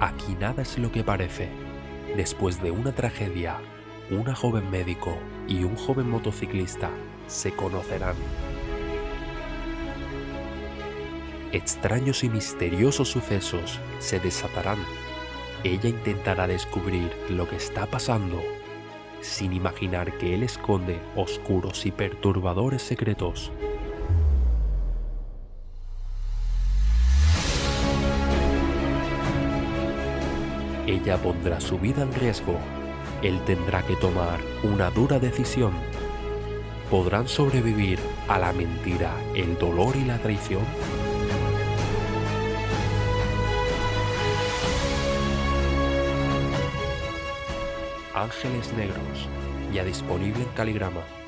Aquí nada es lo que parece. Después de una tragedia, una joven médico y un joven motociclista se conocerán. Extraños y misteriosos sucesos se desatarán. Ella intentará descubrir lo que está pasando sin imaginar que él esconde oscuros y perturbadores secretos. Ella pondrá su vida en riesgo. Él tendrá que tomar una dura decisión. ¿Podrán sobrevivir a la mentira, el dolor y la traición? Ángeles Negros, ya disponible en Caligrama.